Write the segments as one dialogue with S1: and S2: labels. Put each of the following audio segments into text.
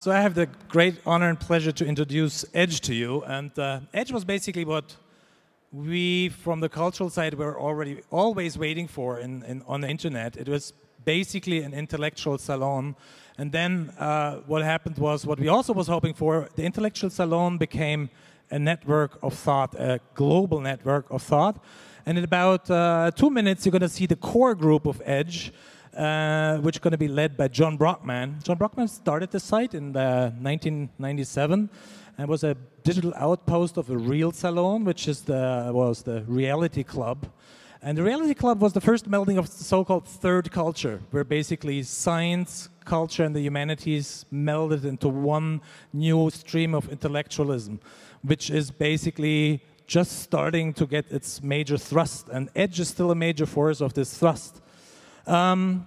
S1: So I have the great honor and pleasure to introduce Edge to you. And uh, Edge was basically what we, from the cultural side, were already always waiting for in, in on the internet. It was basically an intellectual salon. And then uh, what happened was what we also was hoping for. The intellectual salon became a network of thought, a global network of thought. And in about uh, two minutes, you're going to see the core group of Edge uh, which is going to be led by John Brockman. John Brockman started the site in 1997 and was a digital outpost of a real salon, which is the, was the Reality Club. And the Reality Club was the first melding of the so-called third culture, where basically science, culture, and the humanities melded into one new stream of intellectualism, which is basically just starting to get its major thrust. And Edge is still a major force of this thrust. Um,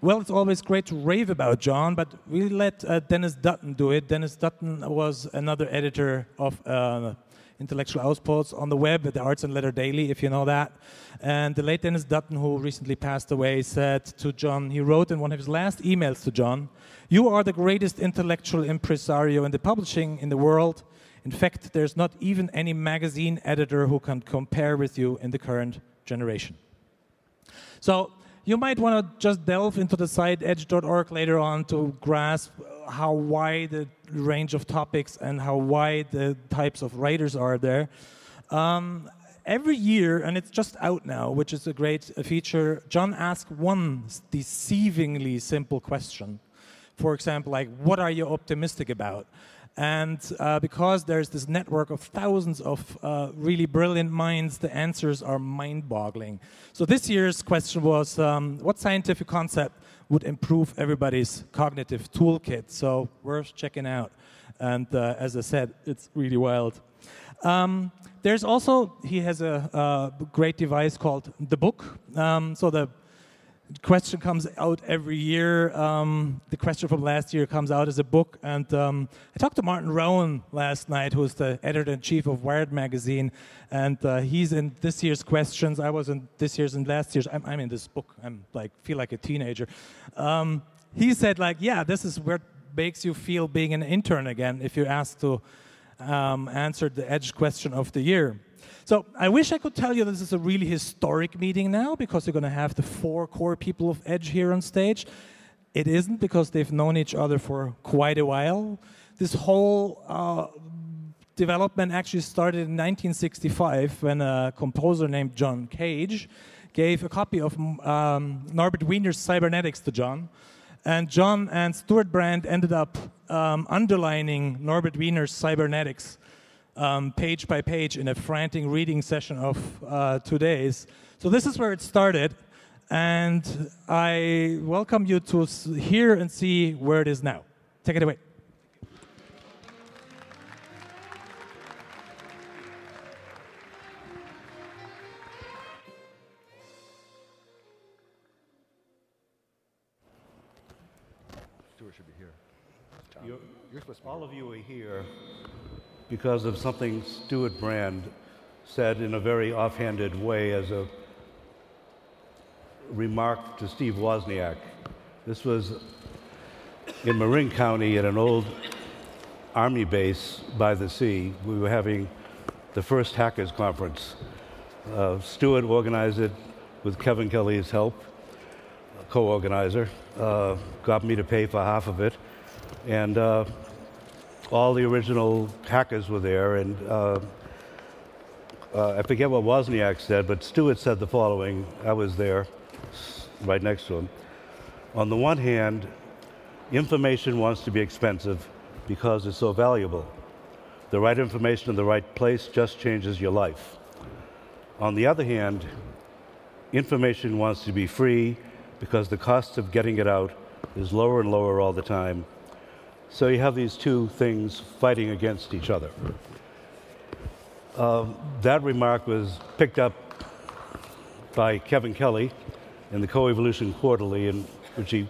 S1: well, it's always great to rave about John, but we let uh, Denis Dutton do it. Denis Dutton was another editor of uh, intellectual outposts on the web at the Arts and Letter Daily, if you know that. And the late Denis Dutton, who recently passed away, said to John, he wrote in one of his last emails to John, You are the greatest intellectual impresario in the publishing in the world. In fact, there's not even any magazine editor who can compare with you in the current generation. So, you might want to just delve into the site edge.org later on to grasp how wide the range of topics and how wide the types of writers are there. Um, every year, and it's just out now, which is a great feature, John asks one deceivingly simple question. For example, like, what are you optimistic about? And uh, because there's this network of thousands of uh, really brilliant minds, the answers are mind boggling. So this year's question was um, what scientific concept would improve everybody's cognitive toolkit? So worth checking out. And uh, as I said, it's really wild. Um, there's also, he has a, a, great device called the book. Um, so the question comes out every year. Um, the question from last year comes out as a book. And um, I talked to Martin Rowan last night, who's the editor in chief of Wired magazine. And uh, he's in this year's questions. I was in this year's and last year's. I'm, I'm in this book. I'm like, feel like a teenager. Um, he said, like, yeah, this is it makes you feel being an intern again if you're asked to um, answer the edge question of the year. So I wish I could tell you this is a really historic meeting now because you're going to have the four core people of Edge here on stage. It isn't because they've known each other for quite a while. This whole uh, development actually started in 1965 when a composer named John Cage gave a copy of um, Norbert Wiener's Cybernetics to John. And John and Stewart Brand ended up um, underlining Norbert Wiener's Cybernetics um, page by page in a frantic reading session of uh, two days. So this is where it started, and I welcome you to hear and see where it is now. Take it away.
S2: Stewart should be here. You're, you're all of you are here because of something Stewart Brand said in a very offhanded way as a remark to Steve Wozniak. This was in Marin County at an old army base by the sea. We were having the first hackers conference. Uh, Stewart organized it with Kevin Kelly's help, co-organizer, uh, got me to pay for half of it, and uh, all the original hackers were there, and uh, uh, I forget what Wozniak said, but Stewart said the following. I was there, right next to him. On the one hand, information wants to be expensive because it's so valuable. The right information in the right place just changes your life. On the other hand, information wants to be free because the cost of getting it out is lower and lower all the time so you have these two things fighting against each other. Uh, that remark was picked up by Kevin Kelly in the Coevolution Quarterly, in, which he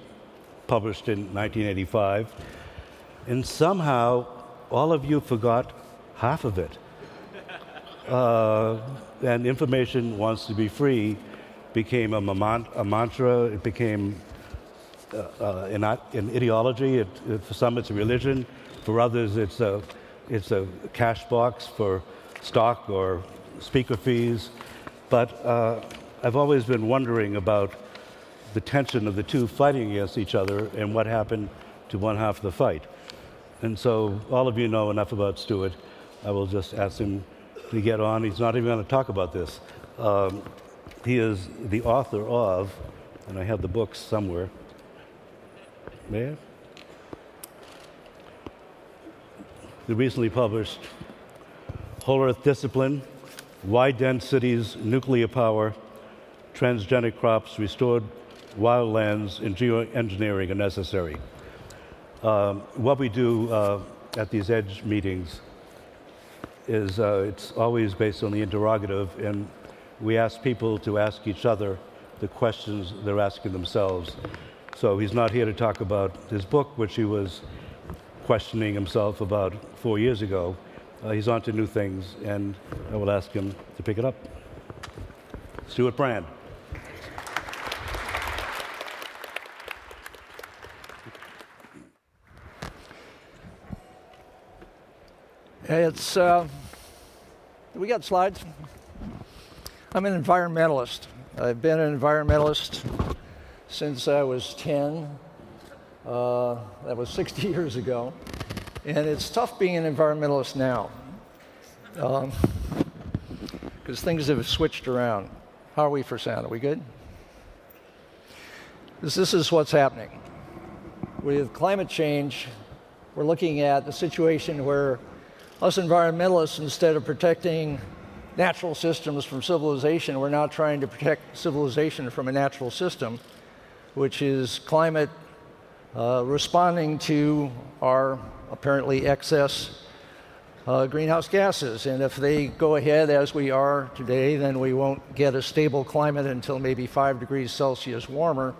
S2: published in 1985. And somehow, all of you forgot half of it. Uh, and information wants to be free became a, a mantra, it became an, an, ideology. It, it, for some, it's a religion. For others, it's a, it's a cash box for stock or speaker fees. But uh, I've always been wondering about the tension of the two fighting against each other and what happened to one half of the fight. And so, all of you know enough about Stewart. I will just ask him to get on. He's not even going to talk about this. Um, he is the author of, and I have the books somewhere. I? The recently published Whole Earth Discipline Why Dense Cities, Nuclear Power, Transgenic Crops, Restored Wildlands, and Geoengineering are necessary. Um, what we do uh, at these EDGE meetings is uh, it's always based on the interrogative, and we ask people to ask each other the questions they're asking themselves. So he's not here to talk about his book, which he was questioning himself about four years ago. Uh, he's on to new things, and I will ask him to pick it up. Stewart Brand.
S3: It's, uh, we got slides? I'm an environmentalist. I've been an environmentalist since I was 10. Uh, that was 60 years ago. And it's tough being an environmentalist now because um, things have switched around. How are we for sound? Are we good? Because this is what's happening. With climate change, we're looking at a situation where us environmentalists, instead of protecting natural systems from civilization, we're now trying to protect civilization from a natural system, which is climate uh, responding to our apparently excess uh, greenhouse gases. And if they go ahead as we are today, then we won't get a stable climate until maybe 5 degrees Celsius warmer,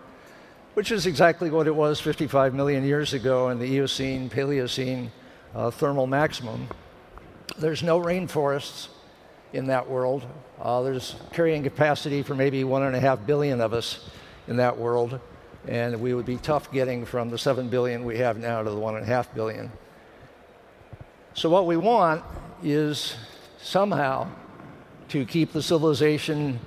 S3: which is exactly what it was 55 million years ago in the Eocene, Paleocene uh, thermal maximum. There's no rainforests in that world. Uh, there's carrying capacity for maybe one and a half billion of us in that world, and we would be tough getting from the seven billion we have now to the one and a half billion. So, what we want is somehow to keep the civilization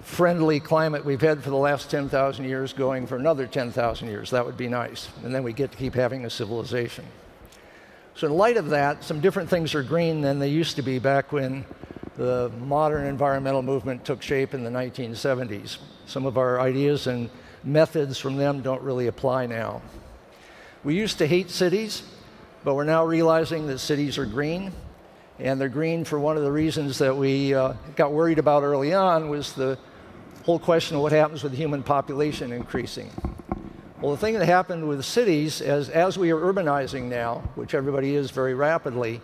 S3: friendly climate we've had for the last 10,000 years going for another 10,000 years. That would be nice. And then we get to keep having a civilization. So, in light of that, some different things are green than they used to be back when the modern environmental movement took shape in the 1970s. Some of our ideas and methods from them don't really apply now. We used to hate cities, but we're now realizing that cities are green. And they're green for one of the reasons that we uh, got worried about early on was the whole question of what happens with human population increasing. Well, the thing that happened with cities, as, as we are urbanizing now, which everybody is very rapidly,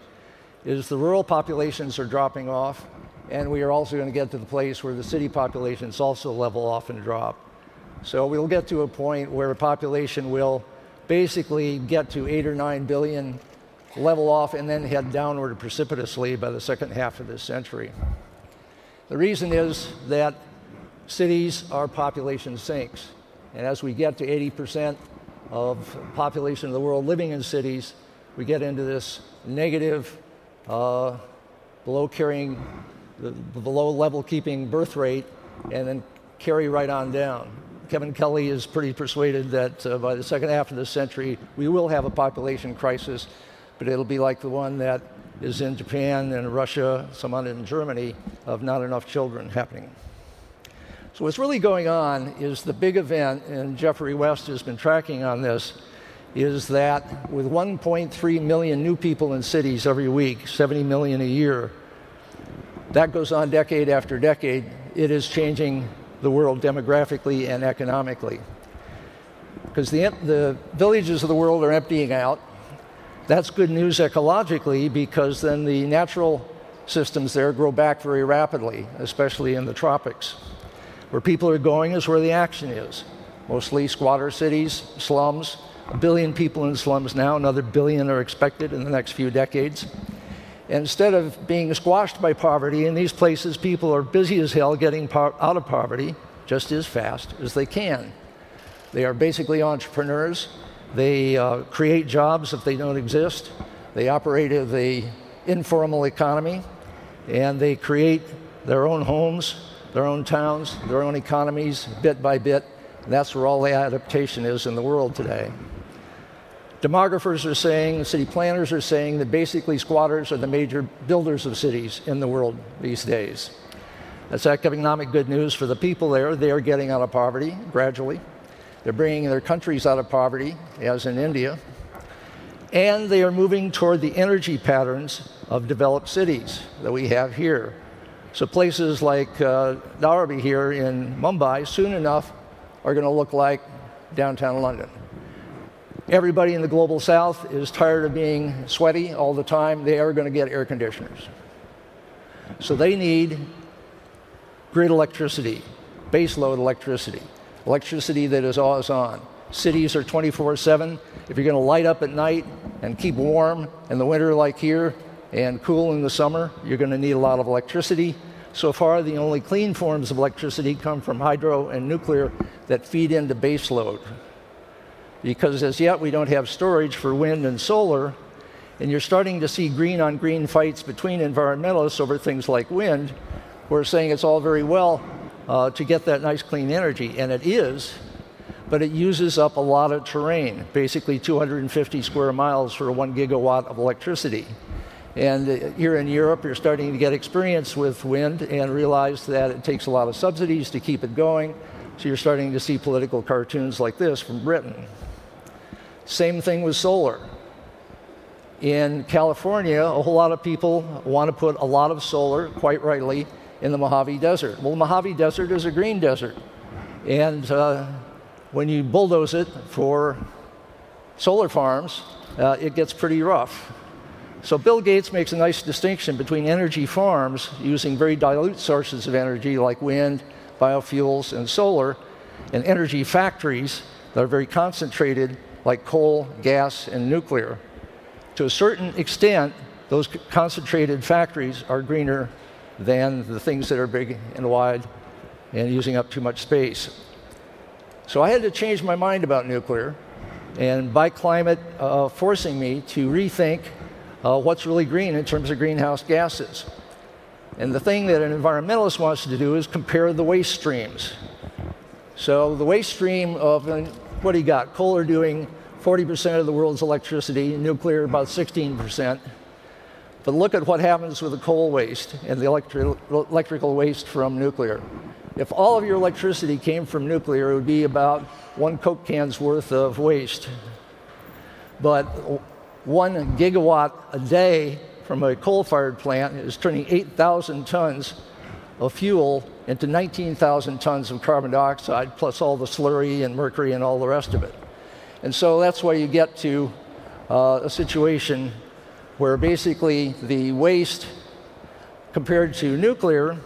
S3: is the rural populations are dropping off, and we are also going to get to the place where the city populations also level off and drop. So we'll get to a point where a population will basically get to eight or nine billion, level off, and then head downward precipitously by the second half of this century. The reason is that cities, our population sinks. And as we get to 80% of population of the world living in cities, we get into this negative, uh, below carrying, the below level keeping birth rate, and then carry right on down. Kevin Kelly is pretty persuaded that uh, by the second half of this century, we will have a population crisis, but it'll be like the one that is in Japan and Russia, some in Germany, of not enough children happening. So, what's really going on is the big event, and Geoffrey West has been tracking on this, is that with 1.3 million new people in cities every week, 70 million a year, that goes on decade after decade, it is changing the world demographically and economically. Because the, the villages of the world are emptying out. That's good news ecologically because then the natural systems there grow back very rapidly, especially in the tropics. Where people are going is where the action is. Mostly squatter cities, slums. A billion people in slums now, another billion are expected in the next few decades. instead of being squashed by poverty, in these places, people are busy as hell getting out of poverty just as fast as they can. They are basically entrepreneurs. They uh, create jobs if they don't exist. They operate the informal economy, and they create their own homes, their own towns, their own economies, bit by bit. And that's where all the adaptation is in the world today. Demographers are saying, city planners are saying that basically squatters are the major builders of cities in the world these days. That's economic good news for the people there. They are getting out of poverty gradually. They're bringing their countries out of poverty, as in India. And they are moving toward the energy patterns of developed cities that we have here. So places like uh, here in Mumbai soon enough are going to look like downtown London. Everybody in the global south is tired of being sweaty all the time. They are going to get air conditioners. So they need grid electricity, baseload electricity, electricity that is always on. Cities are 24 7. If you're going to light up at night and keep warm in the winter, like here, and cool in the summer, you're going to need a lot of electricity. So far, the only clean forms of electricity come from hydro and nuclear that feed into baseload. Because as yet, we don't have storage for wind and solar, and you're starting to see green on green fights between environmentalists over things like wind. We're saying it's all very well uh, to get that nice clean energy, and it is, but it uses up a lot of terrain, basically 250 square miles for one gigawatt of electricity. And uh, here in Europe, you're starting to get experience with wind and realize that it takes a lot of subsidies to keep it going. So you're starting to see political cartoons like this from Britain. Same thing with solar. In California, a whole lot of people want to put a lot of solar, quite rightly, in the Mojave Desert. Well, the Mojave Desert is a green desert. And uh, when you bulldoze it for solar farms, uh, it gets pretty rough. So Bill Gates makes a nice distinction between energy farms using very dilute sources of energy like wind, biofuels, and solar, and energy factories that are very concentrated like coal, gas, and nuclear. To a certain extent, those concentrated factories are greener than the things that are big and wide and using up too much space. So I had to change my mind about nuclear, and by climate uh, forcing me to rethink uh, what's really green in terms of greenhouse gases. And the thing that an environmentalist wants to do is compare the waste streams. So the waste stream of what do you got? Coal are doing 40% of the world's electricity, nuclear about 16%. But look at what happens with the coal waste and the electri- electrical waste from nuclear. If all of your electricity came from nuclear, it would be about one Coke can's worth of waste. But one gigawatt a day from a coal fired plant is turning 8,000 tons of fuel into 19,000 tons of carbon dioxide, plus all the slurry and mercury and all the rest of it. And so that's why you get to uh, a situation where basically the waste compared to nuclear,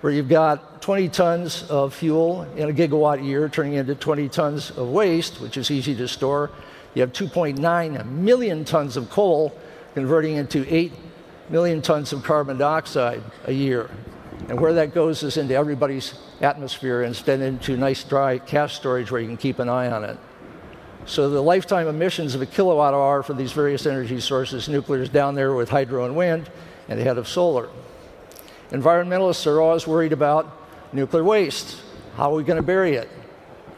S3: where you've got 20 tons of fuel in a gigawatt year turning into 20 tons of waste, which is easy to store, you have 2.9 million tons of coal converting into 8 million tons of carbon dioxide a year. And where that goes is into everybody's atmosphere instead into nice dry cask storage where you can keep an eye on it. So the lifetime emissions of a kilowatt hour for these various energy sources, nuclear is down there with hydro and wind and ahead of solar. Environmentalists are always worried about nuclear waste. How are we going to bury it?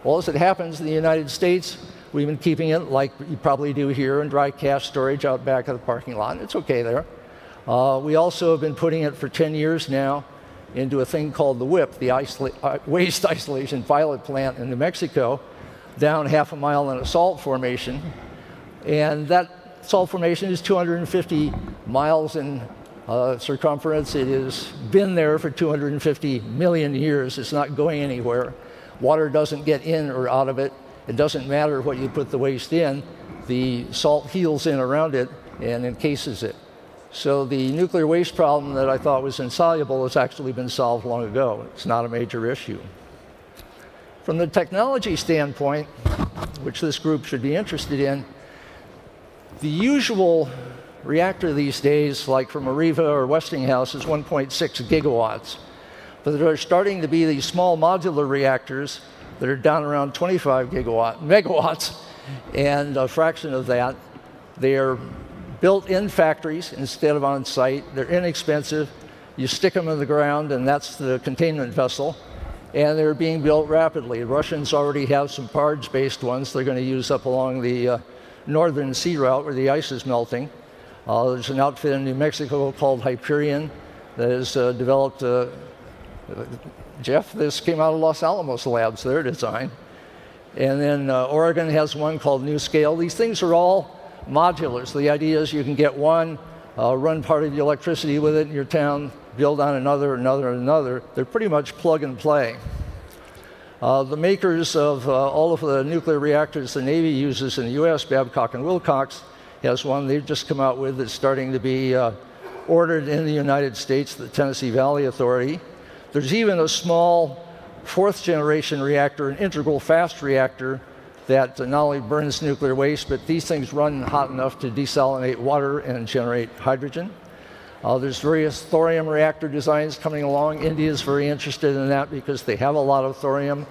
S3: Well, as it happens in the United States, We've been keeping it like you probably do here in dry cask storage out back of the parking lot. It's okay there. Uh, we also have been putting it for 10 years now into a thing called the WIPP, the uh, Waste Isolation Pilot Plant in New Mexico, down half a mile in a salt formation. And that salt formation is 250 miles in uh, circumference. It has been there for 250 million years. It's not going anywhere. Water doesn't get in or out of it. It doesn't matter what you put the waste in, the salt heals in around it and encases it. So the nuclear waste problem that I thought was insoluble has actually been solved long ago. It's not a major issue. From the technology standpoint, which this group should be interested in, the usual reactor these days, like from Areva or Westinghouse, is 1.6 gigawatts. But there are starting to be these small modular reactors that are down around 25 gigawatt, megawatts, and a fraction of that. They are built in factories instead of on site. They're inexpensive. You stick them in the ground, and that's the containment vessel. And they're being built rapidly. Russians already have some barge based ones they're going to use up along the uh, northern sea route where the ice is melting. Uh, there's an outfit in New Mexico called Hyperion that has uh, developed. Uh, Jeff, this came out of Los Alamos Labs, their design. And then uh, Oregon has one called NuScale. These things are all modulars. The idea is you can get one, uh, run part of the electricity with it in your town, build on another, another, another. They're pretty much plug and play. Uh, the makers of uh, all of the nuclear reactors the Navy uses in the U.S., Babcock and Wilcox, has one they've just come out with that's starting to be uh, ordered in the United States, the Tennessee Valley Authority. There's even a small fourth generation reactor, an integral fast reactor that not only burns nuclear waste, but these things run hot enough to desalinate water and generate hydrogen. Uh, there's various thorium reactor designs coming along. India is very interested in that because they have a lot of thorium.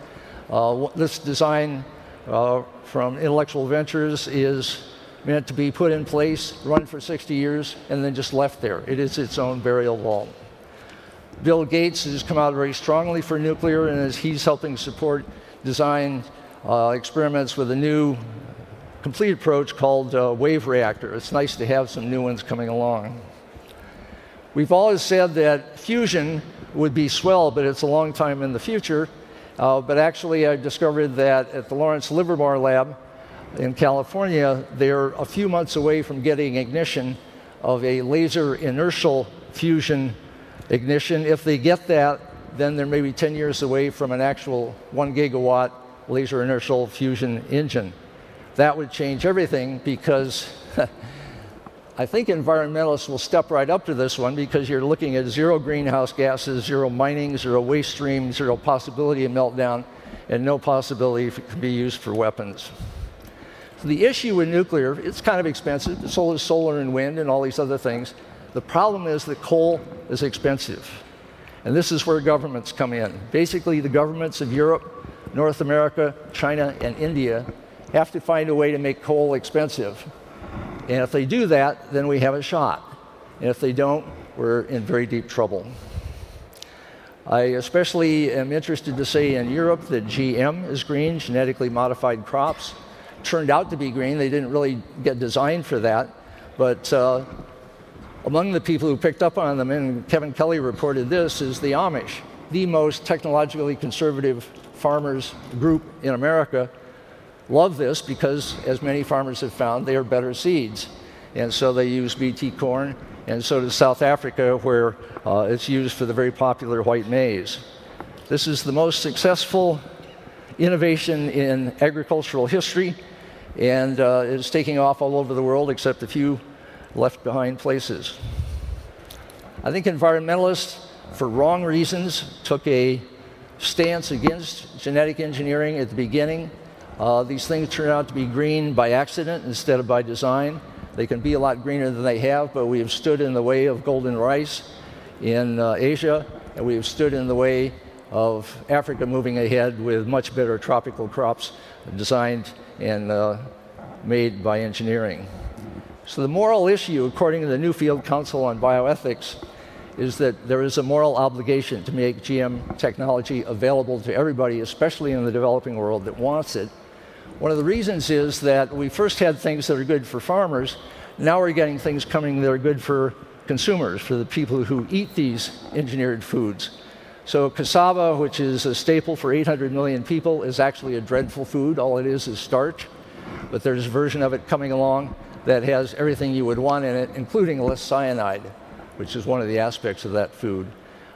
S3: Uh, this design uh, from Intellectual Ventures is meant to be put in place, run for 60 years, and then just left there. It is its own burial vault. Bill Gates has come out very strongly for nuclear, and as he's helping support design experiments with a new complete approach called uh, wave reactor. It's nice to have some new ones coming along. We've always said that fusion would be swell, but it's a long time in the future. Uh, but actually, I discovered that at the Lawrence Livermore Lab in California, they're a few months away from getting ignition of a laser inertial fusion ignition. If they get that, then they're maybe 10 years away from an actual one gigawatt laser inertial fusion engine. That would change everything because I think environmentalists will step right up to this one because you're looking at zero greenhouse gases, zero mining, zero waste streams, zero possibility of meltdown, and no possibility it can be used for weapons. So the issue with nuclear, it's kind of expensive. So is solar and wind and all these other things. The problem is that coal is expensive. And this is where governments come in. Basically, the governments of Europe, North America, China, and India have to find a way to make coal expensive and if they do that, then we have a shot. And if they don't, we're in very deep trouble. I especially am interested to say in Europe that GM is green, genetically modified crops. Turned out to be green. They didn't really get designed for that. But uh, among the people who picked up on them, and Kevin Kelly reported this, is the Amish, the most technologically conservative farmers group in America love this because, as many farmers have found, they are better seeds. And so they use BT corn, and so does South Africa, where uh, it's used for the very popular white maize. This is the most successful innovation in agricultural history, and uh, it's taking off all over the world except a few left behind places. I think environmentalists, for wrong reasons, took a stance against genetic engineering at the beginning uh, these things turn out to be green by accident instead of by design. They can be a lot greener than they have, but we have stood in the way of golden rice in uh, Asia, and we have stood in the way of Africa moving ahead with much better tropical crops designed and uh, made by engineering. So, the moral issue, according to the Nuffield Council on Bioethics, is that there is a moral obligation to make GM technology available to everybody, especially in the developing world that wants it, one of the reasons is that we first had things that are good for farmers. Now we're getting things coming that are good for consumers, for the people who eat these engineered foods. So, cassava, which is a staple for 800 million people, is actually a dreadful food. All it is is starch. But there's a version of it coming along that has everything you would want in it, including less cyanide, which is one of the aspects of that food.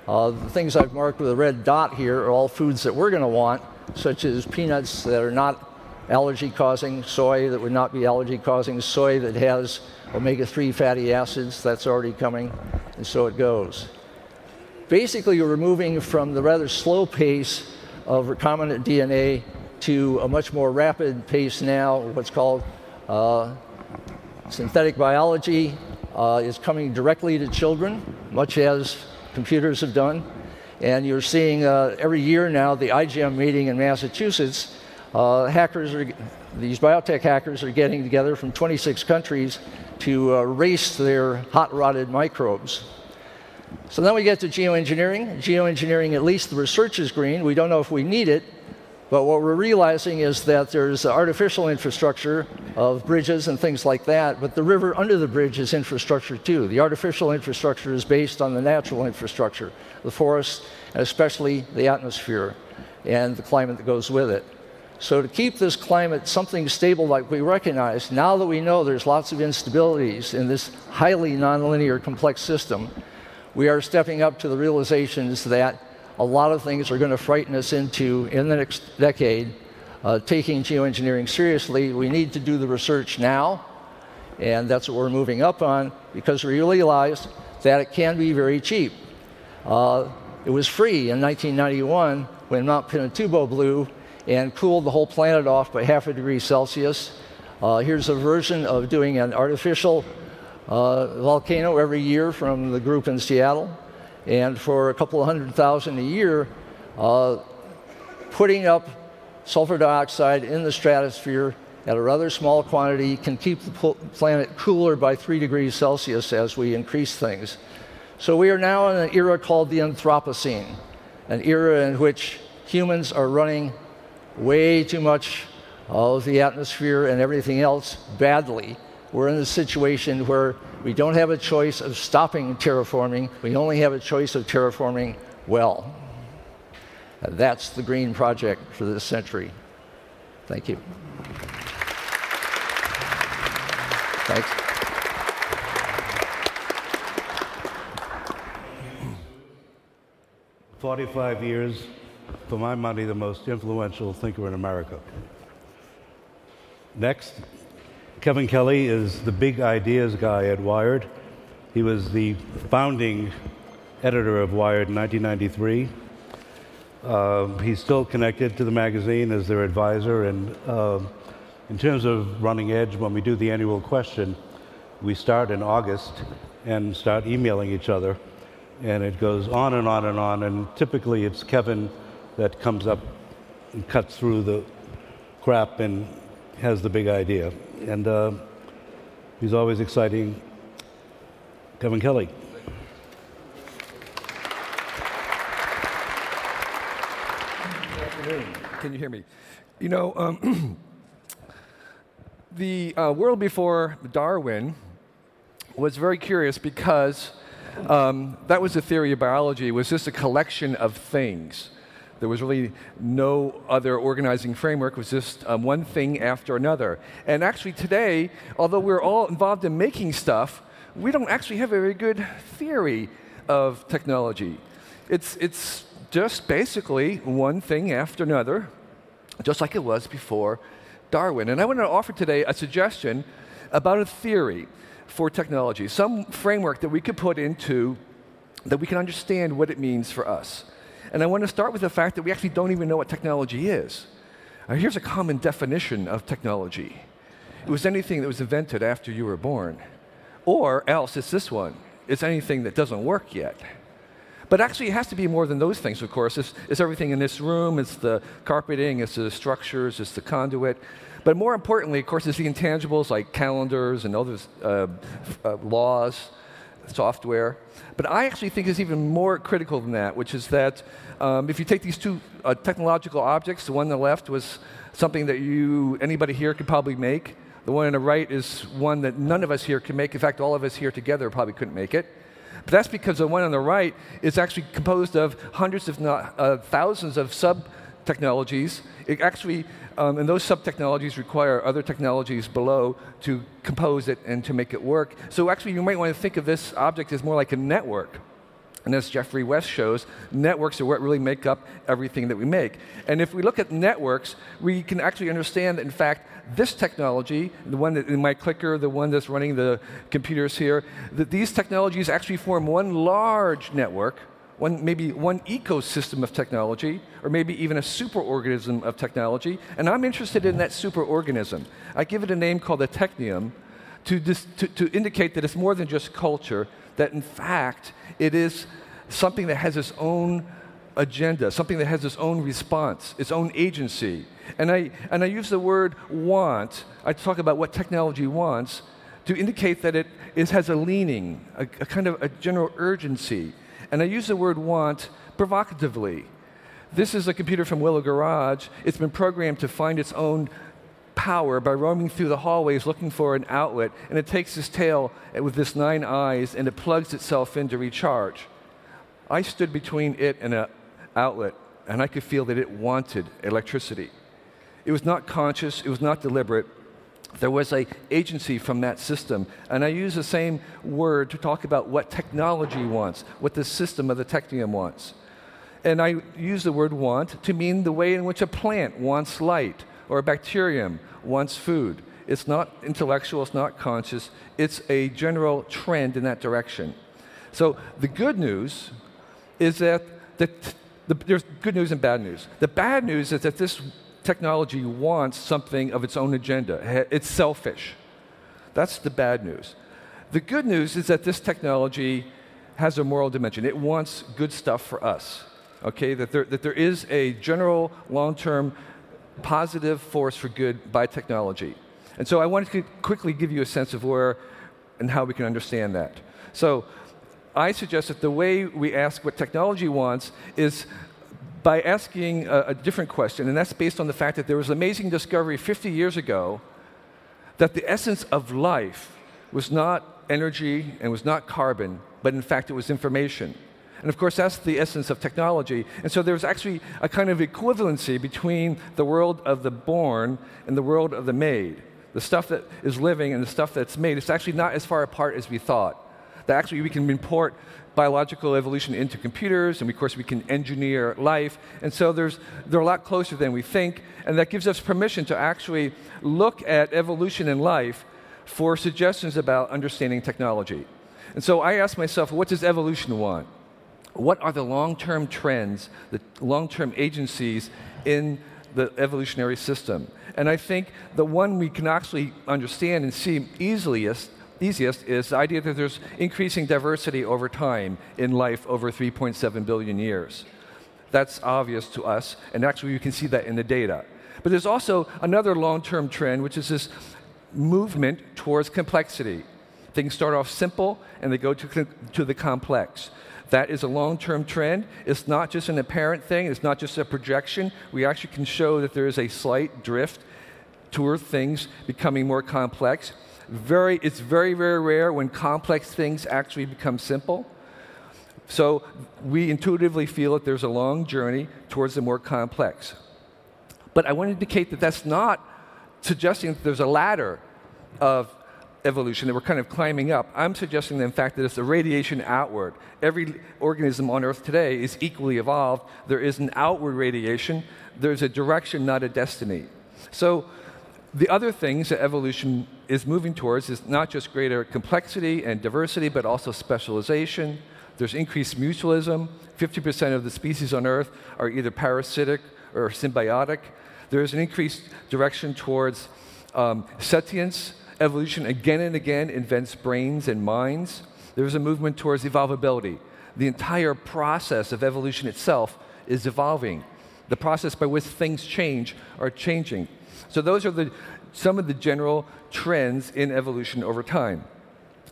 S3: Uh, the things I've marked with a red dot here are all foods that we're going to want, such as peanuts that are not allergy causing, soy that would not be allergy causing, soy that has omega 3 fatty acids, that's already coming, and so it goes. Basically, you're moving from the rather slow pace of recombinant DNA to a much more rapid pace now, what's called uh, synthetic biology uh, is coming directly to children, much as computers have done. And you're seeing uh, every year now the iGEM meeting in Massachusetts. Uh, hackers are, these biotech hackers are getting together from 26 countries to uh, race their hot rodded microbes. So then we get to geoengineering. Geoengineering, at least the research is green. We don't know if we need it, but what we're realizing is that there's artificial infrastructure of bridges and things like that, but the river under the bridge is infrastructure too. The artificial infrastructure is based on the natural infrastructure, the forest, and especially the atmosphere and the climate that goes with it. So to keep this climate something stable like we recognize, now that we know there's lots of instabilities in this highly nonlinear complex system, we are stepping up to the realizations that a lot of things are going to frighten us into, in the next decade, uh, taking geoengineering seriously. We need to do the research now, and that's what we're moving up on because we realized that it can be very cheap. Uh, it was free in 1991 when Mount Pinatubo blew and cooled the whole planet off by half a degree Celsius. Uh, here's a version of doing an artificial uh, volcano every year from the group in Seattle and for a couple of hundred thousand a year, uh, putting up sulfur dioxide in the stratosphere at a rather small quantity can keep the planet cooler by three degrees Celsius as we increase things. So we are now in an era called the Anthropocene, an era in which humans are running way too much of the atmosphere and everything else badly. We're in a situation where we don't have a choice of stopping terraforming, we only have a choice of terraforming well. That's the green project for this century. Thank you. Thanks.
S2: Forty-five years, for my money, the most influential thinker in America. Next, Kevin Kelly is the big ideas guy at Wired. He was the founding editor of Wired in 1993. Uh, he's still connected to the magazine as their advisor. And uh, in terms of running Edge, when we do the annual question, we start in August and start emailing each other. And it goes on and on and on. And typically it's Kevin that comes up and cuts through the crap and has the big idea. And uh, he's always exciting. Kevin Kelly.
S4: Can you hear me? You know, um, the uh, world before Darwin was very curious because um, that was the theory of biology. Was just a collection of things. There was really no other organizing framework. It was just um, one thing after another. And actually, today, although we're all involved in making stuff, we don't actually have a very good theory of technology. It's, it's just basically one thing after another, just like it was before Darwin. And I want to offer today a suggestion about a theory for technology, some framework that we could put into that we can understand what it means for us. And I want to start with the fact that we actually don't even know what technology is. Uh, here's a common definition of technology it was anything that was invented after you were born. Or else it's this one it's anything that doesn't work yet. But actually, it has to be more than those things, of course. It's, it's everything in this room, it's the carpeting, it's the structures, it's the conduit. But more importantly, of course, it's the intangibles like calendars and other uh, uh, laws, software. But I actually think it's even more critical than that, which is that um, if you take these two uh, technological objects, the one on the left was something that you, anybody here could probably make. The one on the right is one that none of us here can make. In fact, all of us here together probably couldn't make it. But that's because the one on the right is actually composed of hundreds, if not uh, thousands, of sub technologies. It actually, um, and those sub technologies require other technologies below to compose it and to make it work. So actually, you might want to think of this object as more like a network. And as Geoffrey West shows, networks are what really make up everything that we make. And if we look at networks, we can actually understand that, in fact, this technology, the one that in my clicker, the one that's running the computers here, that these technologies actually form one large network, one, maybe one ecosystem of technology, or maybe even a superorganism of technology. And I'm interested in that superorganism. I give it a name called the technium to, dis, to, to indicate that it's more than just culture, that in fact it is something that has its own agenda, something that has its own response, its own agency. And I, and I use the word want, I talk about what technology wants, to indicate that it, has a leaning, a, a kind of a general urgency. And I use the word want provocatively. This is a computer from Willow Garage. It's been programmed to find its own power by roaming through the hallways looking for an outlet, and it takes its tail with this nine eyes and it plugs itself in to recharge. I stood between it and an outlet, and I could feel that it wanted electricity. It was not conscious, it was not deliberate. There was a agency from that system, and I use the same word to talk about what technology wants, what the system of the technium wants. And I use the word want to mean the way in which a plant wants light or a bacterium wants food. It's not intellectual, it's not conscious, it's a general trend in that direction. So the good news is that the, the, there's good news and bad news. The bad news is that this technology wants something of its own agenda, it's selfish. That's the bad news. The good news is that this technology has a moral dimension. It wants good stuff for us. Okay, that there, that there is a general long term positive force for good by technology. And so I wanted to quickly give you a sense of where and how we can understand that. So I suggest that the way we ask what technology wants is by asking a, a, different question, and that's based on the fact that there was an amazing discovery 50 years ago that the essence of life was not energy and was not carbon, but in fact it was information. And of course, that's the essence of technology. And so there's actually a kind of equivalency between the world of the born and the world of the made. The stuff that is living and the stuff that's made, it's actually not as far apart as we thought. That actually we can import biological evolution into computers, and of course we can engineer life. And so there's, they're a lot closer than we think, and that gives us permission to actually look at evolution in life for suggestions about understanding technology. And so I ask myself, what does evolution want? What are the long term trends, the long term agencies in the evolutionary system? And I think the one we can actually understand and see easiest, easiest is the idea that there's increasing diversity over time in life over 3.7 billion years. That's obvious to us, and actually, you can see that in the data. But there's also another long term trend, which is this movement towards complexity. Things start off simple and they go to, to the complex. That is a long term trend. It's not just an apparent thing, it's not just a projection. We actually can show that there is a slight drift toward things becoming more complex. Very, it's very, very rare when complex things actually become simple. So we intuitively feel that there's a long journey towards the more complex. But I want to indicate that that's not suggesting that there's a ladder of evolution that we're kind of climbing up. I'm suggesting, that, in fact, that it's a radiation outward. Every organism on Earth today is equally evolved. There is an outward radiation, there's a direction, not a destiny. So, the other things that evolution is moving towards is not just greater complexity and diversity, but also specialization. There's increased mutualism. 50% of the species on Earth are either parasitic or symbiotic. There's an increased direction towards um, sentience, Evolution again and again invents brains and minds. There's a movement towards evolvability. The entire process of evolution itself is evolving. The process by which things change are changing. So those are the, some of the general trends in evolution over time.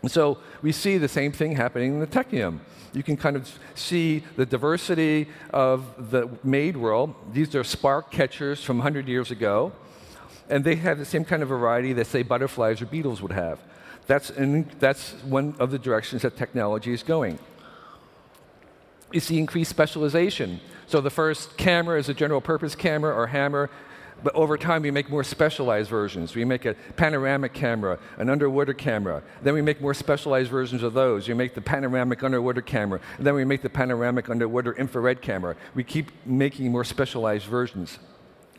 S4: So we see the same thing happening in the technium. You can kind of see the diversity of the made world. These are spark catchers from 100 years ago and they have the same kind of variety that, say, butterflies or beetles would have. That's, in, that's one of the directions that technology is going. You see increased specialization. So the first camera is a general purpose camera or hammer, but over time we make more specialized versions. We make a panoramic camera, an underwater camera. Then we make more specialized versions of those. We make the panoramic underwater camera. And then we make the panoramic underwater infrared camera. We keep making more specialized versions.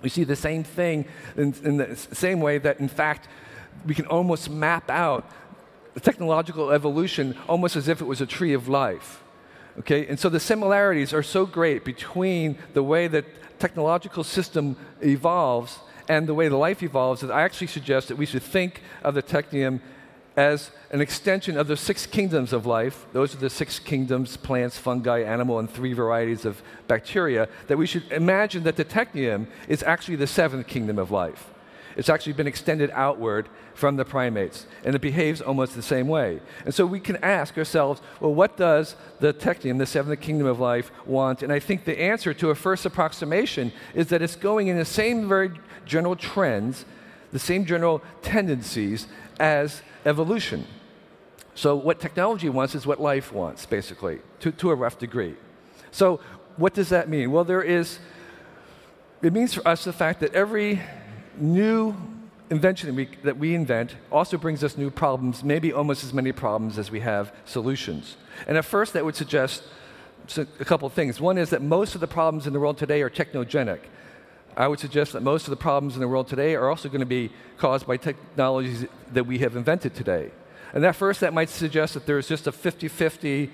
S4: We see the same thing in, in the same way that, in fact, we can almost map out the technological evolution almost as if it was a tree of life. Okay? And so the similarities are so great between the way that technological system evolves and the way the life evolves that I actually suggest that we should think of the technium as an extension of the six kingdoms of life. Those are the six kingdoms plants, fungi, animal, and three varieties of bacteria. That we should imagine that the technium is actually the seventh kingdom of life. It's actually been extended outward from the primates, and it behaves almost the same way. And so we can ask ourselves, well, what does the technium, the seventh kingdom of life, want? And I think the answer to a first approximation is that it's going in the same very general trends, the same general tendencies as evolution. So, what technology wants is what life wants, basically, to, to a rough degree. So, what does that mean? Well, there is, it means for us the fact that every new invention that we, that we invent also brings us new problems, maybe almost as many problems as we have solutions. And at first, that would suggest a couple of things. One is that most of the problems in the world today are technogenic. I would suggest that most of the problems in the world today are also going to be caused by technologies that we have invented today. And at first, that might suggest that there's just a 50 50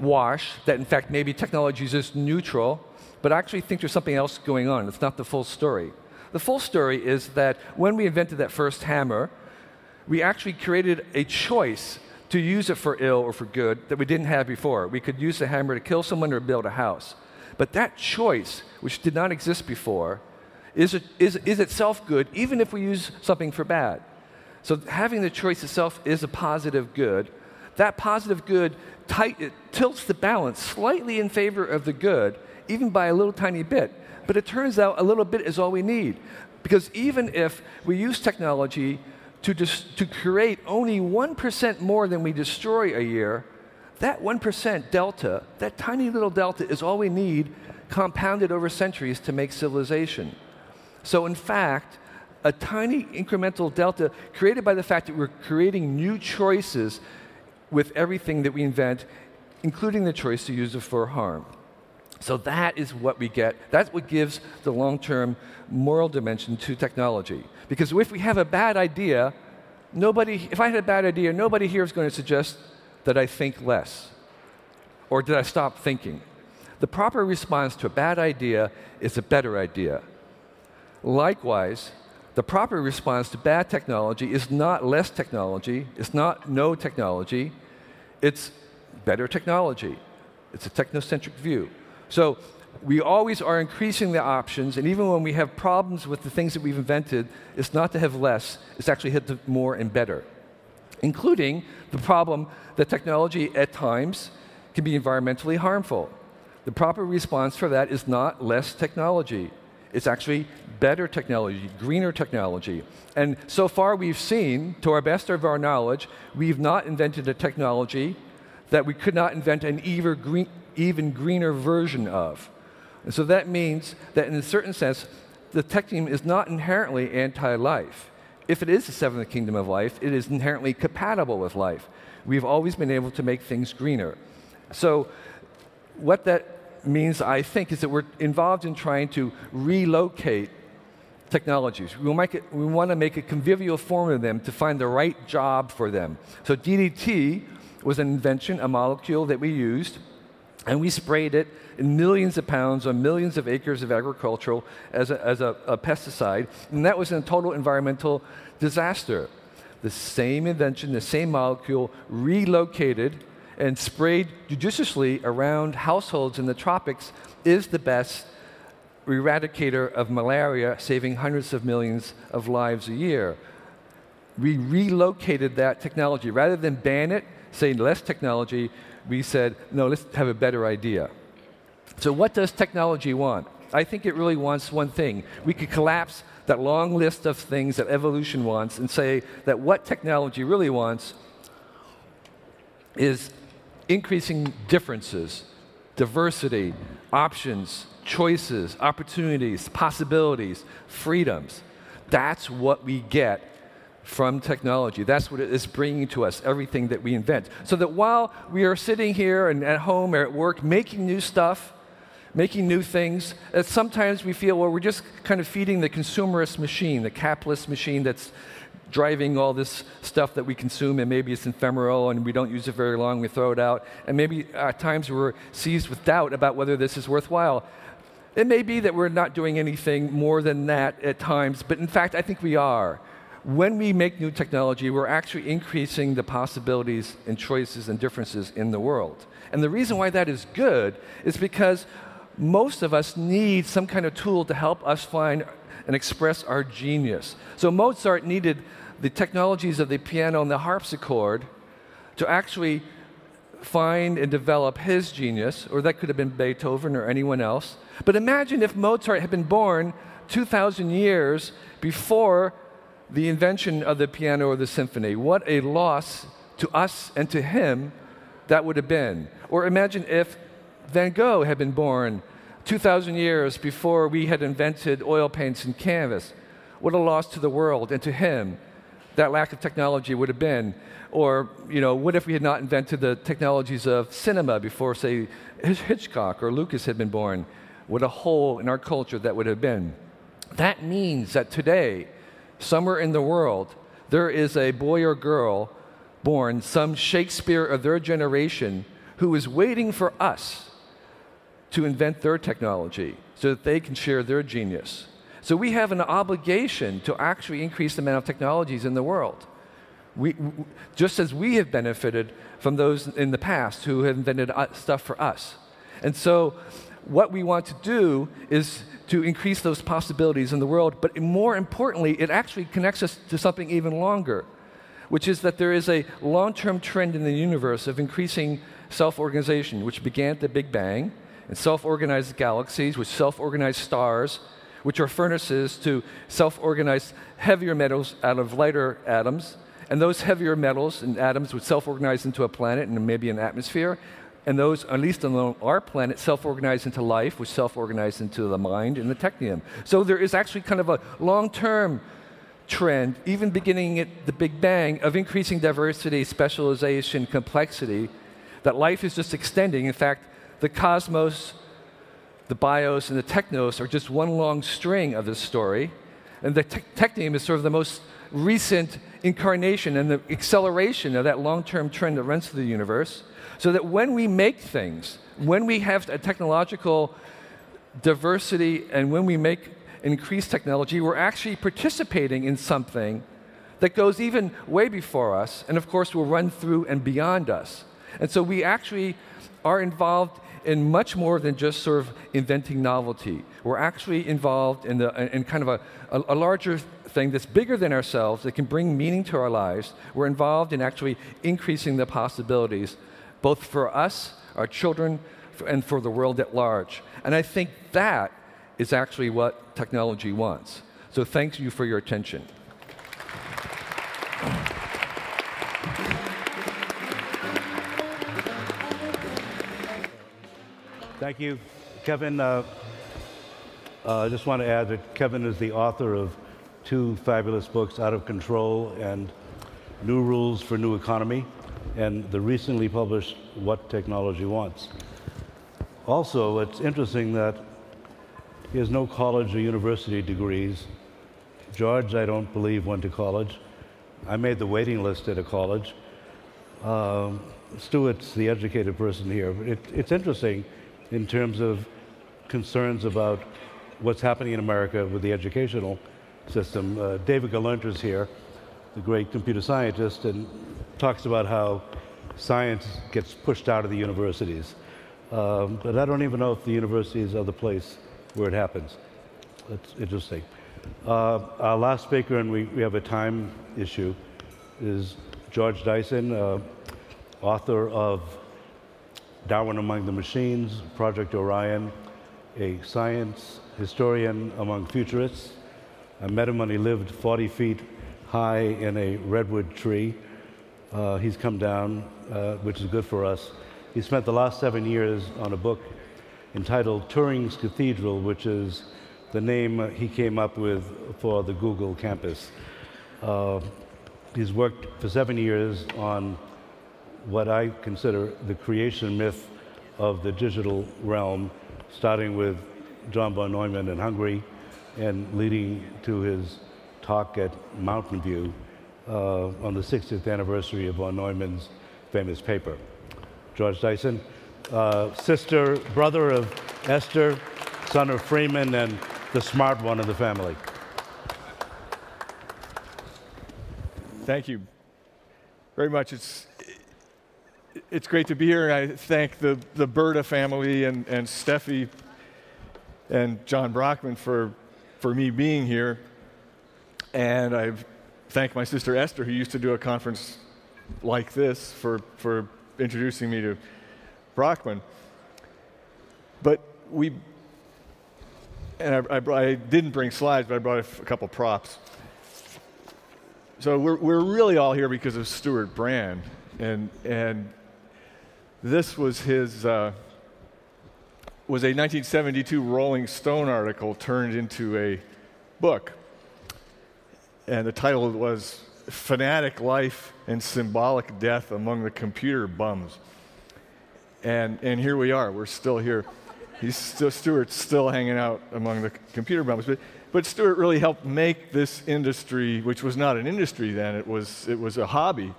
S4: wash, that in fact maybe technology is just neutral, but I actually think there's something else going on. It's not the full story. The full story is that when we invented that first hammer, we actually created a choice to use it for ill or for good that we didn't have before. We could use the hammer to kill someone or build a house. But that choice, which did not exist before, is, is, is itself good, even if we use something for bad. So having the choice itself is a positive good. That positive good tight, tilts the balance slightly in favor of the good, even by a little tiny bit. But it turns out a little bit is all we need. Because even if we use technology to, dis- to create only 1% more than we destroy a year, that 1% delta, that tiny little delta, is all we need compounded over centuries to make civilization. So, in fact, a tiny incremental delta created by the fact that we're creating new choices with everything that we invent, including the choice to use it for harm. So that is what we get. That's what gives the long term moral dimension to technology. Because if we have a bad idea, nobody, if I had a bad idea, nobody here is going to suggest that I think less? Or did I stop thinking? The proper response to a bad idea is a better idea. Likewise, the proper response to bad technology is not less technology, it's not no technology, it's better technology. It's a technocentric view. So we always are increasing the options, and even when we have problems with the things that we've invented, it's not to have less, it's actually to have more and better including the problem that technology at times can be environmentally harmful. The proper response for that is not less technology. It's actually better technology, greener technology. And so far, we've seen, to our best of our knowledge, we've not invented a technology that we could not invent an even, green, even greener version of. And so that means that, in a certain sense, the technium is not inherently anti life if it is the seventh kingdom of life, it is inherently compatible with life. We've always been able to make things greener. So, what that means, I think, is that we're involved in trying to relocate technologies. We, it, we want to make a convivial form of them to find the right job for them. So, DDT was an invention, a molecule that we used and we sprayed it in millions of pounds on millions of acres of agricultural as a, as a, a pesticide, and that was a total environmental disaster. The same invention, the same molecule, relocated and sprayed judiciously around households in the tropics is the best eradicator of malaria, saving hundreds of millions of lives a year. We relocated that technology. Rather than ban it, say less technology, we said, no, let's have a better idea. So, what does technology want? I think it really wants one thing. We could collapse that long list of things that evolution wants and say that what technology really wants is increasing differences, diversity, options, choices, opportunities, possibilities, freedoms. That's what we get from technology. That's what it is bringing to us, everything that we invent. So that while we are sitting here and at home or at work making new stuff, making new things, that sometimes we feel, well, we're just kind of feeding the consumerist machine, the capitalist machine that's driving all this stuff that we consume, and maybe it's ephemeral and we don't use it very long, we throw it out. And maybe at times we're seized with doubt about whether this is worthwhile. It may be that we're not doing anything more than that at times, but in fact, I think we are when we make new technology, we're actually increasing the possibilities and choices and differences in the world. And the reason why that is good is because most of us need some kind of tool to help us find and express our genius. So Mozart needed the technologies of the piano and the harpsichord to actually find and develop his genius, or that could have been Beethoven or anyone else. But imagine if Mozart had been born 2,000 years before the invention of the piano or the symphony. What a loss to us and to him that would have been. Or imagine if Van Gogh had been born 2,000 years before we had invented oil paints and canvas. What a loss to the world and to him that lack of technology would have been. Or, you know, what if we had not invented the technologies of cinema before, say, Hitchcock or Lucas had been born? What a hole in our culture that would have been. That means that today, somewhere in the world, there is a boy or girl born, some Shakespeare of their generation, who is waiting for us to invent their technology so that they can share their genius. So we have an obligation to actually increase the amount of technologies in the world. We, just as we have benefited from those in the past who have invented uh, stuff for us. And so what we want to do is to increase those possibilities in the world, but more importantly, it actually connects us to something even longer, which is that there is a long term trend in the universe of increasing self organization, which began at the Big Bang, and self organized galaxies which self organized stars, which are furnaces to self organize heavier metals out of lighter atoms. And those heavier metals and atoms would self organize into a planet and maybe an atmosphere and those, at least on our planet, self organize into life, which self organize into the mind and the technium. So there is actually kind of a long term trend, even beginning at the Big Bang, of increasing diversity, specialization, complexity, that life is just extending. In fact, the cosmos, the bios, and the technos are just one long string of this story. And the te- technium is sort of the most recent incarnation and the acceleration of that long term trend that runs through the universe. So that when we make things, when we have a technological diversity, and when we make increased technology, we're actually participating in something that goes even way before us, and of course will run through and beyond us. And so we actually are involved in much more than just sort of inventing novelty. We're actually involved in, the, in kind of a, a, a larger thing that's bigger than ourselves that can bring meaning to our lives. We're involved in actually increasing the possibilities both for us, our children, and for the world at large. And I think that is actually what technology wants. So thank you for your attention.
S2: Thank you, Kevin. Uh, uh, I just want to add that Kevin is the author of two fabulous books, Out of Control and New Rules for New Economy and the recently published What Technology Wants. Also, it's interesting that he has no college or university degrees. George, I don't believe, went to college. I made the waiting list at a college. Um, Stewart's the educated person here. It, it's interesting in terms of concerns about what's happening in America with the educational system. Uh, David is here, the great computer scientist, and talks about how science gets pushed out of the universities. Um, but I don't even know if the universities are the place where it happens. That's interesting. Uh, our last speaker, and we, we have a time issue, is George Dyson, uh, author of Darwin Among the Machines, Project Orion, a science historian among futurists. I met him when he lived 40 feet high in a redwood tree uh, he's come down, uh, which is good for us. He spent the last seven years on a book entitled Turing's Cathedral, which is the name he came up with for the Google campus. Uh, he's worked for seven years on what I consider the creation myth of the digital realm, starting with John von Neumann in Hungary and leading to his talk at Mountain View uh, on the 60th anniversary of von Neumann's famous paper. George Dyson, uh, sister, brother of Esther, son of Freeman, and the smart one of the family.
S5: Thank you very much. It's, it's great to be here, and I thank the, the Burda family and, and Steffi and John Brockman for, for me being here. And I thank my sister Esther, who used to do a conference like this, for, for introducing me to Brockman. But we, and I, I, I didn't bring slides, but I brought a, couple props. So we're, we're really all here because of Stewart Brand. And, and this was his, uh, was a 1972 Rolling Stone article turned into a book. And the title was Fanatic Life and Symbolic Death Among the Computer Bums. And, and here we are, we're still here. He's still, Stewart's still hanging out among the computer bums. But, but Stewart really helped make this industry, which was not an industry then, it was, it was a hobby.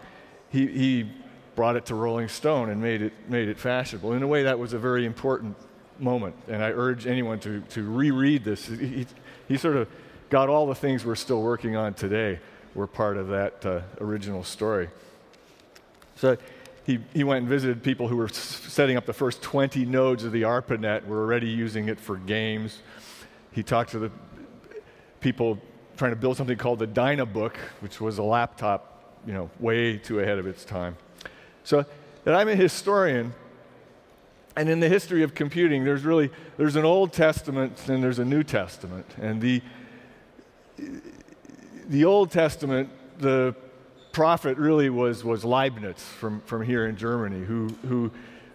S5: He, he brought it to Rolling Stone and made it, made it fashionable. In a way, that was a very important moment. And I urge anyone to, to reread this. He, he sort of got all the things we're still working on today were part of that uh, original story. So he, he went and visited people who were setting up the first 20 nodes of the ARPANET, were already using it for games. He talked to the people trying to build something called the Dynabook, which was a laptop, you know, way too ahead of its time. So that I'm a historian, and in the history of computing, there's really there's an Old Testament and there's a New Testament, and the the Old Testament, the prophet really was, was Leibniz from, from here in Germany, who, who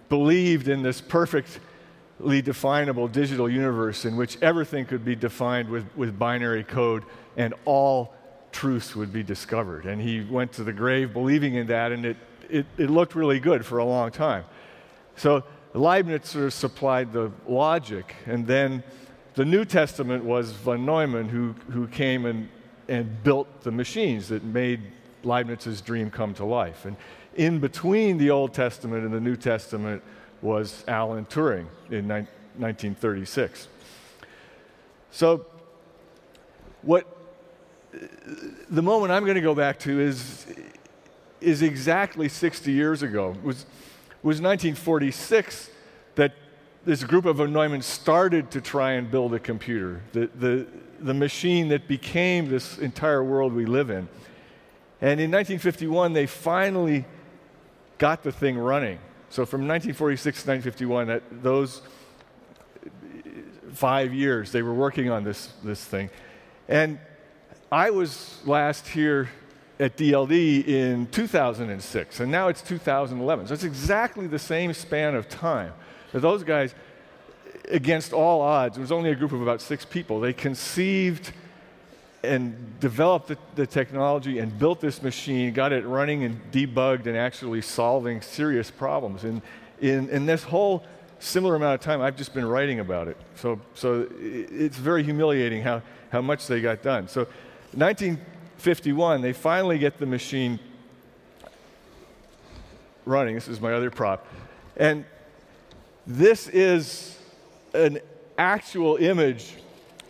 S5: believed in this perfectly definable digital universe in which everything could be defined with, with binary code and all truths would be discovered. And he went to the grave believing in that, and it, it, it looked really good for a long time. So Leibniz sort of supplied the logic, and then the New Testament was von Neumann who, who came and, and built the machines that made Leibniz's dream come to life. And in between the Old Testament and the New Testament was Alan Turing in ni- 1936. So, what the moment I'm going to go back to is, is exactly 60 years ago. It was, was 1946 that this group of von Neumann started to try and build a computer, the, the, the machine that became this entire world we live in. And in 1951, they finally got the thing running. So from 1946 to 1951, that, those five years, they were working on this, this thing. And I was last here at DLD in 2006, and now it's 2011. So it's exactly the same span of time. But those guys, against all odds, it was only a group of about six people, they conceived and developed the, the, technology and built this machine, got it running and debugged and actually solving serious problems. And in, in this whole similar amount of time, I've just been writing about it. So, so it's very humiliating how, how much they got done. So 1951, they finally get the machine running. This is my other prop. And this is an actual image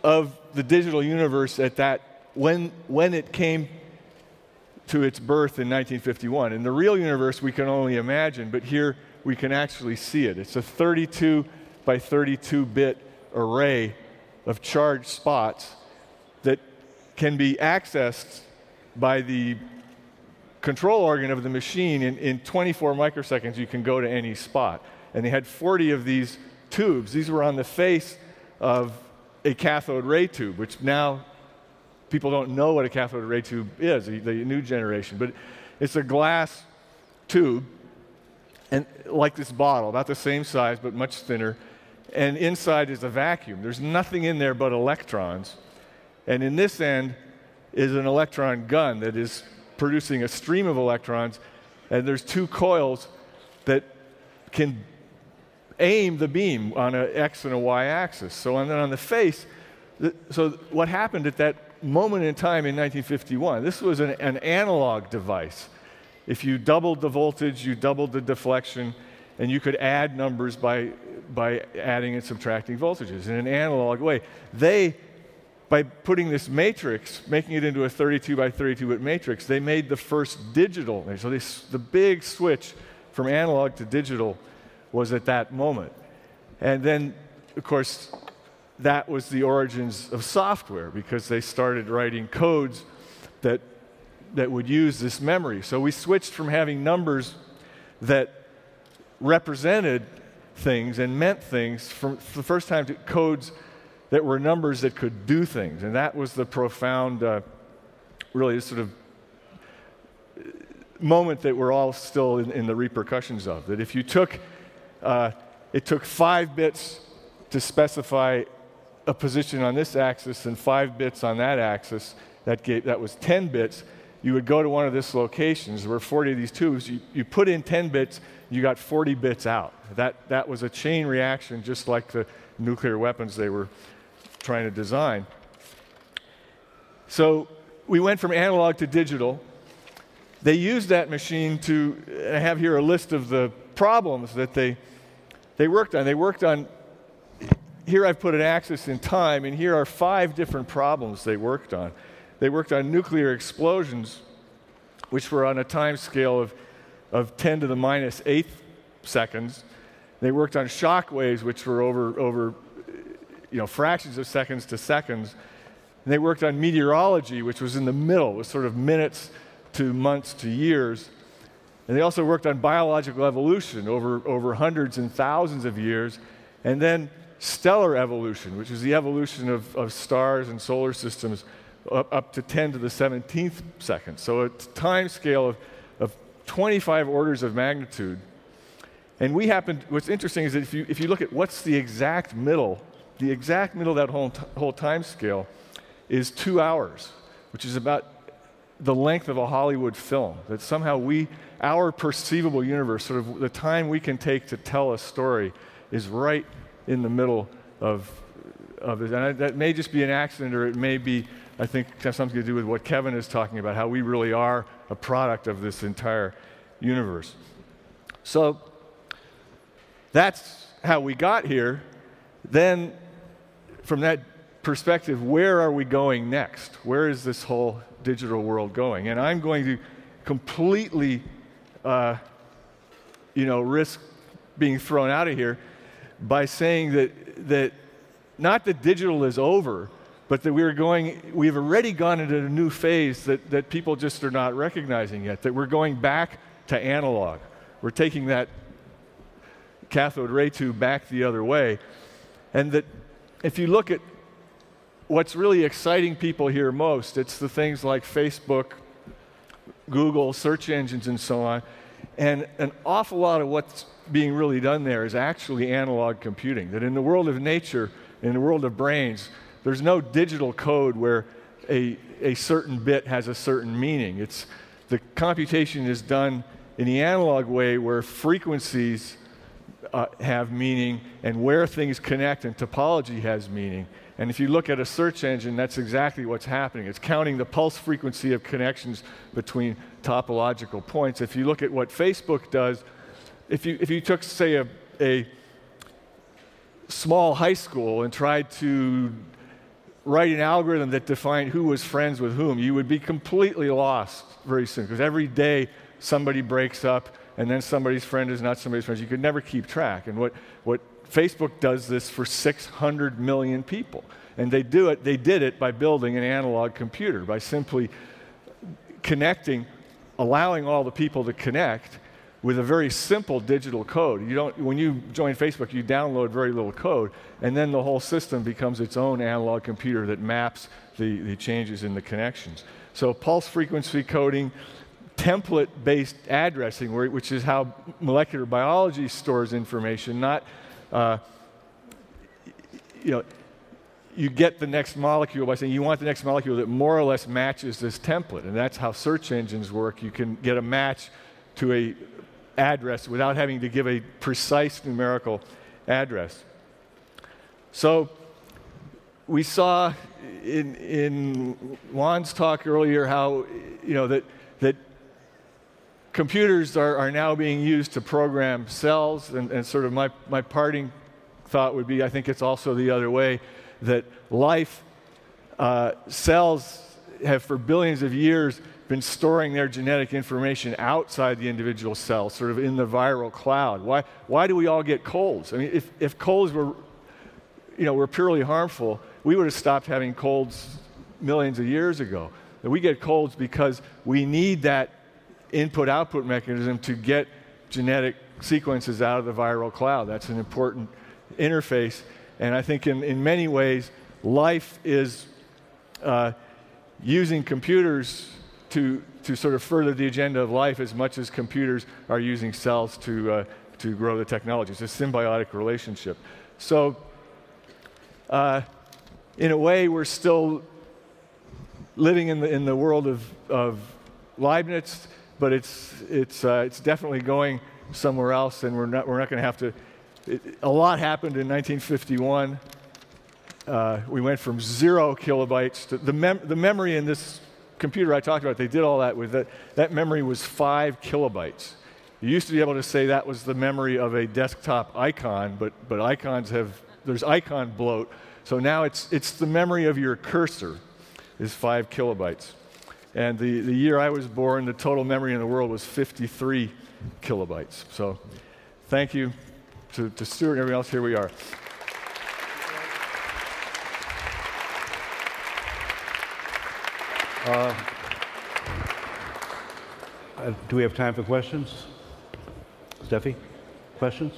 S5: of the digital universe at that when when it came to its birth in 1951. In the real universe, we can only imagine, but here we can actually see it. It's a 32 by 32 bit array of charged spots can be accessed by the control organ of the machine. In, in 24 microseconds, you can go to any spot. And they had 40 of these tubes. These were on the face of a cathode ray tube, which now people don't know what a cathode ray tube is, the, the new generation. But it's a glass tube, and like this bottle, about the same size but much thinner. And inside is a vacuum. There's nothing in there but electrons. And in this end is an electron gun that is producing a stream of electrons. And there's two coils that can aim the beam on an x and a y axis. So on, on the face, so what happened at that moment in time in 1951, this was an, an analog device. If you doubled the voltage, you doubled the deflection, and you could add numbers by, by adding and subtracting voltages in an analog way. They by putting this matrix, making it into a 32 by 32 bit matrix, they made the first digital. So the big switch from analog to digital was at that moment. And then, of course, that was the origins of software because they started writing codes that, that would use this memory. So we switched from having numbers that represented things and meant things for the first time to codes that were numbers that could do things. And that was the profound, uh, really, sort of moment that we're all still in, in the repercussions of. That if you took, uh, it took five bits to specify a position on this axis and five bits on that axis, that, gave, that was 10 bits. You would go to one of these locations, there were 40 of these tubes, you, you put in 10 bits, you got 40 bits out. That, that was a chain reaction, just like the nuclear weapons they were trying to design. So we went from analog to digital. They used that machine to I have here a list of the problems that they, they worked on. They worked on, here I've put an axis in time, and here are five different problems they worked on. They worked on nuclear explosions, which were on a time scale of, of 10 to the minus eighth seconds. They worked on shock waves, which were over, over you know, fractions of seconds to seconds. And they worked on meteorology, which was in the middle, was sort of minutes to months to years. And they also worked on biological evolution over, over hundreds and thousands of years. And then stellar evolution, which is the evolution of, of stars and solar systems up, up to 10 to the 17th second. So a time scale of, of 25 orders of magnitude. And we happen, what's interesting is that if you, if you look at what's the exact middle the exact middle of that whole, t- whole time scale is two hours, which is about the length of a Hollywood film. That somehow we, our perceivable universe, sort of the time we can take to tell a story, is right in the middle of, of it. And I, that may just be an accident, or it may be, I think, have something to do with what Kevin is talking about, how we really are a product of this entire universe. So that's how we got here. Then from that perspective, where are we going next? Where is this whole digital world going? And I'm going to completely, uh, you know, risk being thrown out of here by saying that, that not that digital is over, but that we're going, we've already gone into a new phase that, that people just are not recognizing yet, that we're going back to analog. We're taking that cathode ray tube back the other way. And that if you look at what's really exciting people here most, it's the things like Facebook, Google, search engines, and so on. And an awful lot of what's being really done there is actually analog computing. That in the world of nature, in the world of brains, there's no digital code where a, a certain bit has a certain meaning. It's, the computation is done in the analog way where frequencies uh, have meaning and where things connect and topology has meaning. And if you look at a search engine, that's exactly what's happening. It's counting the pulse frequency of connections between topological points. If you look at what Facebook does, if you, if you took, say, a, a small high school and tried to write an algorithm that defined who was friends with whom, you would be completely lost very soon because every day somebody breaks up and then somebody's friend is not somebody's friend. You could never keep track. And what, what Facebook does this for 600 million people. And they do it, they did it by building an analog computer, by simply connecting, allowing all the people to connect with a very simple digital code. You don't, when you join Facebook, you download very little code, and then the whole system becomes its own analog computer that maps the, the changes in the connections. So pulse frequency coding, template based addressing, which is how molecular biology stores information, not, uh, you know, you get the next molecule by saying you want the next molecule that more or less matches this template. And that's how search engines work. You can get a match to a address without having to give a precise numerical address. So we saw in, in Juan's talk earlier how, you know, that, that computers are, are now being used to program cells, and, and sort of my, my parting thought would be I think it's also the other way that life uh, cells have for billions of years been storing their genetic information outside the individual cell, sort of in the viral cloud. Why, why do we all get colds? I mean, if, if colds were, you know, were purely harmful, we would have stopped having colds millions of years ago. We get colds because we need that input output mechanism to get genetic sequences out of the viral cloud. That's an important interface. And I think in, in many ways, life is uh, using computers to, to sort of further the agenda of life as much as computers are using cells to, uh, to grow the technology. It's a symbiotic relationship. So, uh, in a way, we're still living in the, in the world of, of Leibniz, but it's, it's, uh, it's definitely going somewhere else, and we're not, we're not going to have to. It, a lot happened in 1951. Uh, we went from zero kilobytes to the, mem- the memory in this computer I talked about, they did all that with that. That memory was five kilobytes. You used to be able to say that was the memory of a desktop icon, but, but icons have, there's icon bloat. So now it's, it's the memory of your cursor is five kilobytes. And the, the year I was born, the total memory in the world was 53 kilobytes. So thank you to, to Stewart and everyone else. Here we are.
S2: Uh, do we have time for questions? Steffi, questions?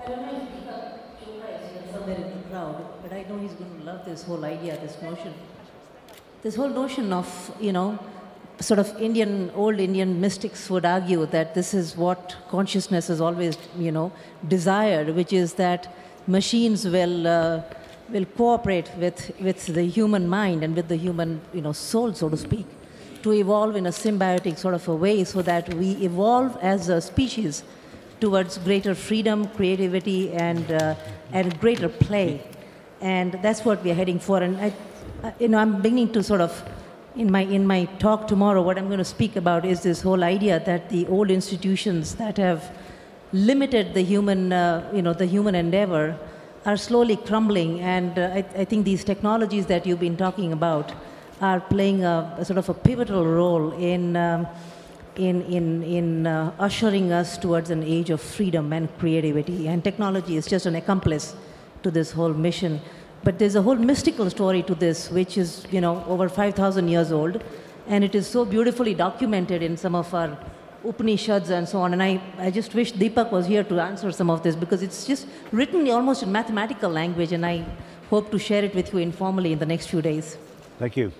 S6: I don't know if Deepak Chopra is here somewhere in the crowd, but I know he's going to love this whole idea, this notion. This whole notion of, you know, sort of Indian, old Indian mystics would argue that this is what consciousness has always, you know, desired, which is that machines will, uh, will cooperate with, with the human mind and with the human, you know, soul, so to speak, to evolve in a symbiotic sort of a way so that we evolve as a species towards greater freedom, creativity, and, uh, and greater play. And that's what we're heading for. And I, you know, I'm beginning to sort of, in my, in my talk tomorrow, what I'm going to speak about is this whole idea that the old institutions that have limited the human, uh, you know, the human endeavor are slowly crumbling. And uh, I, I think these technologies that you've been talking about are playing a, a sort of a pivotal role in, um, in, in, in uh, ushering us towards an age of freedom and creativity. And technology is just an accomplice to this whole mission. But there's a whole mystical story to this, which is, you know, over 5,000 years old. And it is so beautifully documented in some of our Upanishads and so on. And I, I just wish Deepak was here to answer some of this because it's just written almost in mathematical language. And I hope to share it with you informally in the next few days.
S2: Thank you.